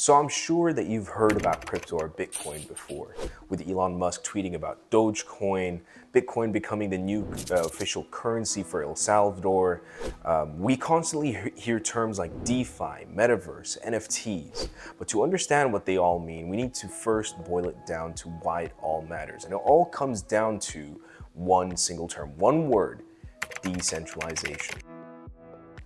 So I'm sure that you've heard about crypto or Bitcoin before, with Elon Musk tweeting about Dogecoin, Bitcoin becoming the new uh, official currency for El Salvador. Um, we constantly hear terms like DeFi, Metaverse, NFTs. But to understand what they all mean, we need to first boil it down to why it all matters. And it all comes down to one single term, one word, decentralization.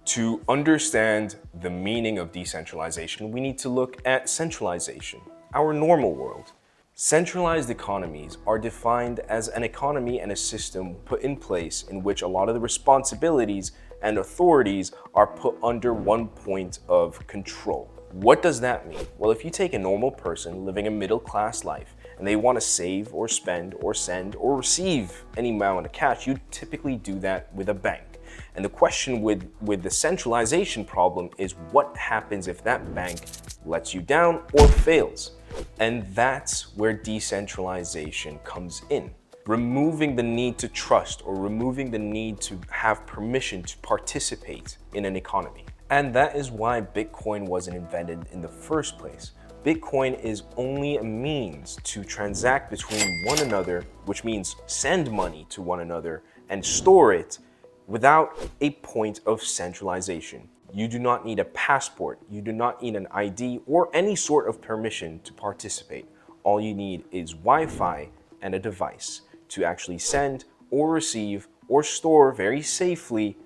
To understand the meaning of decentralization, we need to look at centralization, our normal world. Centralized economies are defined as an economy and a system put in place in which a lot of the responsibilities and authorities are put under one point of control. What does that mean? Well, if you take a normal person living a middle class life and they want to save or spend or send or receive any amount of cash, you typically do that with a bank. And the question with, with the centralization problem is what happens if that bank lets you down or fails? And that's where decentralization comes in. Removing the need to trust or removing the need to have permission to participate in an economy. And that is why Bitcoin wasn't invented in the first place. Bitcoin is only a means to transact between one another, which means send money to one another and store it without a point of centralization. You do not need a passport, you do not need an ID or any sort of permission to participate. All you need is Wi-Fi and a device to actually send or receive or store very safely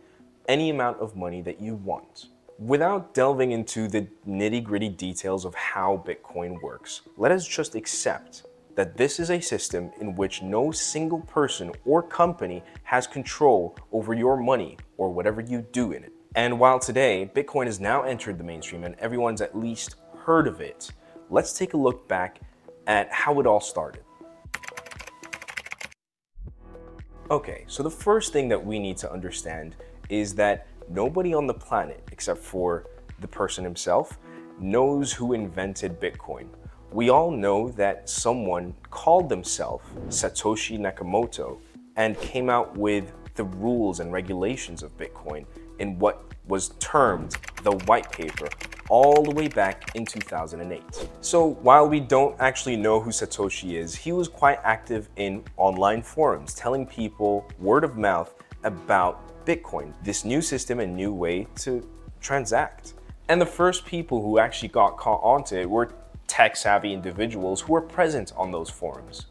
any amount of money that you want. Without delving into the nitty gritty details of how Bitcoin works, let us just accept that this is a system in which no single person or company has control over your money or whatever you do in it. And while today, Bitcoin has now entered the mainstream and everyone's at least heard of it, let's take a look back at how it all started. Okay, so the first thing that we need to understand is that nobody on the planet, except for the person himself, knows who invented Bitcoin we all know that someone called themselves Satoshi Nakamoto and came out with the rules and regulations of Bitcoin in what was termed the white paper all the way back in 2008. So while we don't actually know who Satoshi is, he was quite active in online forums telling people word of mouth about Bitcoin, this new system and new way to transact. And the first people who actually got caught onto it were tech savvy individuals who were present on those forums.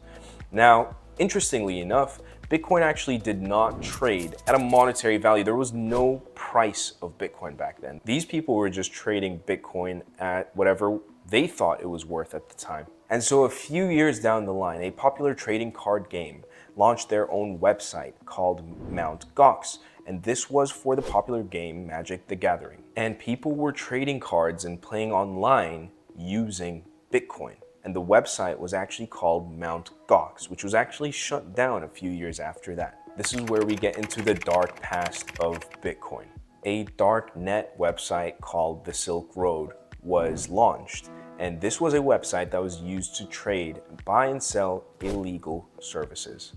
Now, interestingly enough, Bitcoin actually did not trade at a monetary value. There was no price of Bitcoin back then. These people were just trading Bitcoin at whatever they thought it was worth at the time. And so a few years down the line, a popular trading card game launched their own website called Mount Gox. And this was for the popular game Magic the Gathering. And people were trading cards and playing online using Bitcoin. And the website was actually called Mount Gox, which was actually shut down a few years after that. This is where we get into the dark past of Bitcoin. A dark net website called the Silk Road was launched. And this was a website that was used to trade, buy and sell illegal services.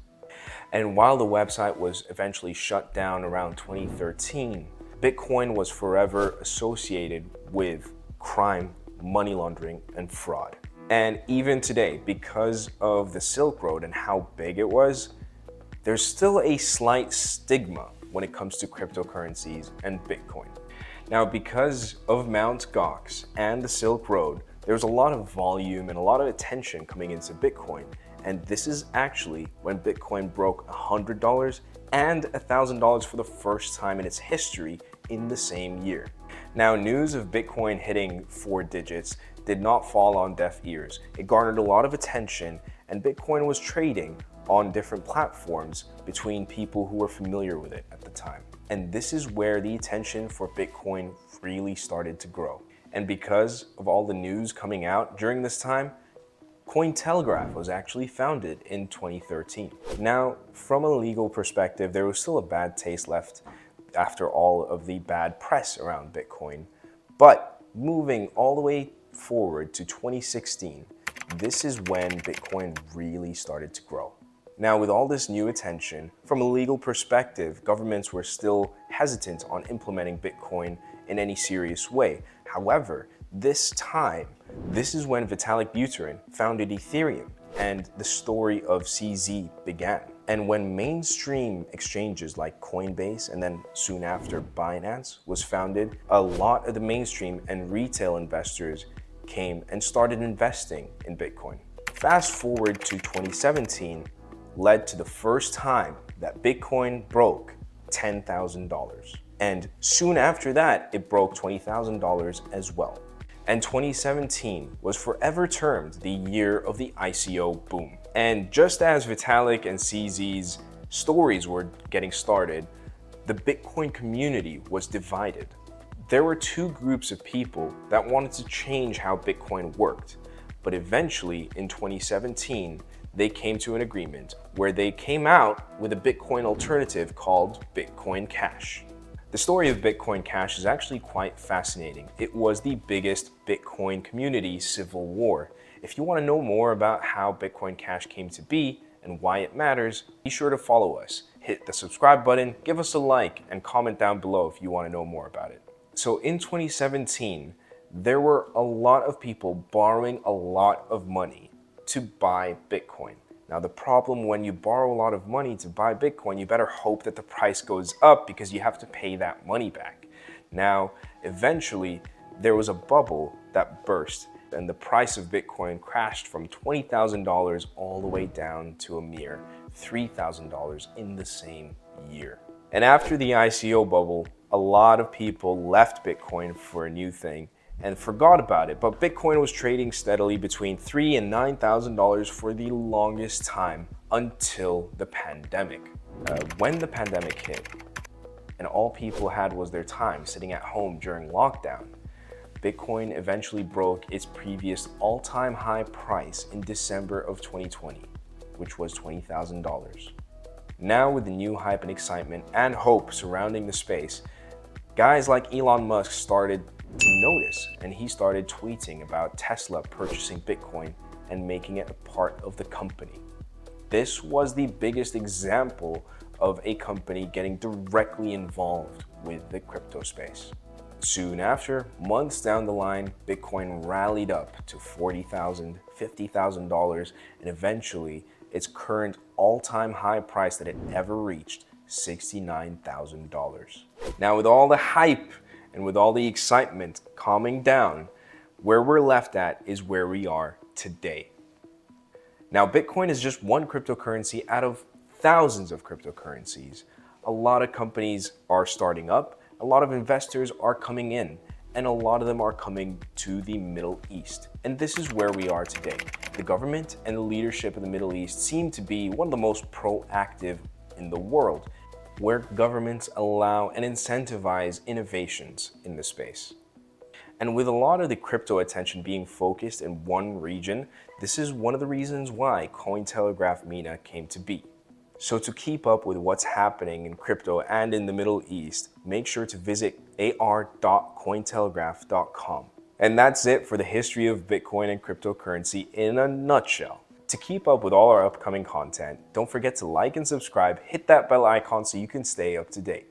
And while the website was eventually shut down around 2013, Bitcoin was forever associated with crime money laundering, and fraud. And even today, because of the Silk Road and how big it was, there's still a slight stigma when it comes to cryptocurrencies and Bitcoin. Now, because of Mt. Gox and the Silk Road, there's a lot of volume and a lot of attention coming into Bitcoin. And this is actually when Bitcoin broke $100 and $1,000 for the first time in its history in the same year. Now, news of Bitcoin hitting four digits did not fall on deaf ears. It garnered a lot of attention, and Bitcoin was trading on different platforms between people who were familiar with it at the time. And this is where the attention for Bitcoin really started to grow. And because of all the news coming out during this time, Cointelegraph was actually founded in 2013. Now, from a legal perspective, there was still a bad taste left after all of the bad press around Bitcoin. But moving all the way forward to 2016, this is when Bitcoin really started to grow. Now, with all this new attention, from a legal perspective, governments were still hesitant on implementing Bitcoin in any serious way. However, this time, This is when Vitalik Buterin founded Ethereum and the story of CZ began. And when mainstream exchanges like Coinbase and then soon after Binance was founded, a lot of the mainstream and retail investors came and started investing in Bitcoin. Fast forward to 2017 led to the first time that Bitcoin broke $10,000. And soon after that, it broke $20,000 as well. And 2017 was forever termed the year of the ICO boom. And just as Vitalik and CZ's stories were getting started, the Bitcoin community was divided. There were two groups of people that wanted to change how Bitcoin worked, but eventually in 2017, they came to an agreement where they came out with a Bitcoin alternative called Bitcoin Cash. The story of Bitcoin Cash is actually quite fascinating. It was the biggest Bitcoin community civil war. If you want to know more about how Bitcoin Cash came to be and why it matters, be sure to follow us. Hit the subscribe button, give us a like, and comment down below if you want to know more about it. So in 2017, there were a lot of people borrowing a lot of money to buy Bitcoin. Now, the problem when you borrow a lot of money to buy Bitcoin, you better hope that the price goes up because you have to pay that money back. Now, eventually, there was a bubble that burst and the price of Bitcoin crashed from $20,000 all the way down to a mere $3,000 in the same year. And after the ICO bubble, a lot of people left Bitcoin for a new thing and forgot about it. But Bitcoin was trading steadily between three and nine thousand dollars for the longest time until the pandemic. Uh, when the pandemic hit, and all people had was their time sitting at home during lockdown, Bitcoin eventually broke its previous all-time high price in December of 2020, which was $20,000. Now with the new hype and excitement and hope surrounding the space, guys like Elon Musk started to notice and he started tweeting about Tesla purchasing Bitcoin and making it a part of the company. This was the biggest example of a company getting directly involved with the crypto space. Soon after, months down the line, Bitcoin rallied up to $40,000, $50,000, and eventually its current all-time high price that it ever reached, $69,000. Now with all the hype and with all the excitement calming down, where we're left at is where we are today. Now, Bitcoin is just one cryptocurrency out of thousands of cryptocurrencies. A lot of companies are starting up, a lot of investors are coming in, and a lot of them are coming to the Middle East. And this is where we are today. The government and the leadership of the Middle East seem to be one of the most proactive in the world where governments allow and incentivize innovations in the space. And with a lot of the crypto attention being focused in one region, this is one of the reasons why Cointelegraph MENA came to be. So to keep up with what's happening in crypto and in the Middle East, make sure to visit ar.cointelegraph.com. And that's it for the history of Bitcoin and cryptocurrency in a nutshell. To keep up with all our upcoming content, don't forget to like and subscribe, hit that bell icon so you can stay up to date.